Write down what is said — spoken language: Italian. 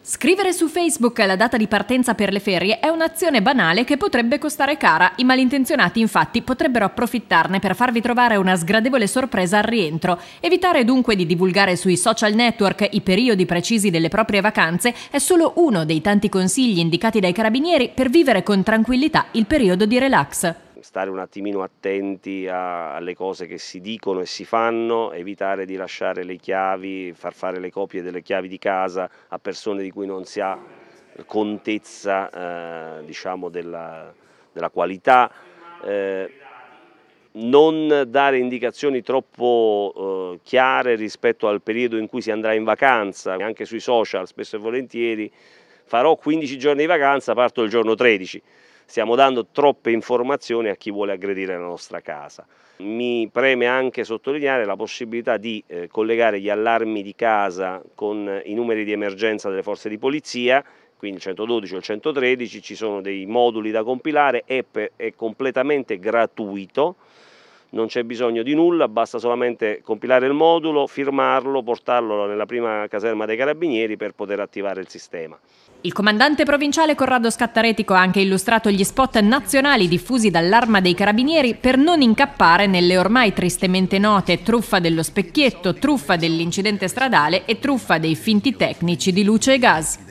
Scrivere su Facebook la data di partenza per le ferie è un'azione banale che potrebbe costare cara. I malintenzionati infatti potrebbero approfittarne per farvi trovare una sgradevole sorpresa al rientro. Evitare dunque di divulgare sui social network i periodi precisi delle proprie vacanze è solo uno dei tanti consigli indicati dai carabinieri per vivere con tranquillità il periodo di relax stare un attimino attenti a, alle cose che si dicono e si fanno, evitare di lasciare le chiavi, far fare le copie delle chiavi di casa a persone di cui non si ha contezza eh, diciamo della, della, qualità. Eh, non dare indicazioni troppo eh, chiare rispetto al periodo in cui si andrà in vacanza, anche sui social spesso e volentieri farò 15 giorni di vacanza, parto il giorno 13 stiamo dando troppe informazioni a chi vuole aggredire la nostra casa. Mi preme anche sottolineare la possibilità di eh, collegare gli allarmi di casa con i numeri di emergenza delle forze di polizia, quindi il 112 o il 113, ci sono dei moduli da compilare, è, è completamente gratuito, non c'è bisogno di nulla, basta solamente compilare il modulo, firmarlo, portarlo nella prima caserma dei carabinieri per poter attivare il sistema. Il comandante provinciale Corrado Scattaretico ha anche illustrato gli spot nazionali diffusi dall'arma dei carabinieri per non incappare nelle ormai tristemente note truffa dello specchietto, truffa dell'incidente stradale e truffa dei finti tecnici di luce e gas.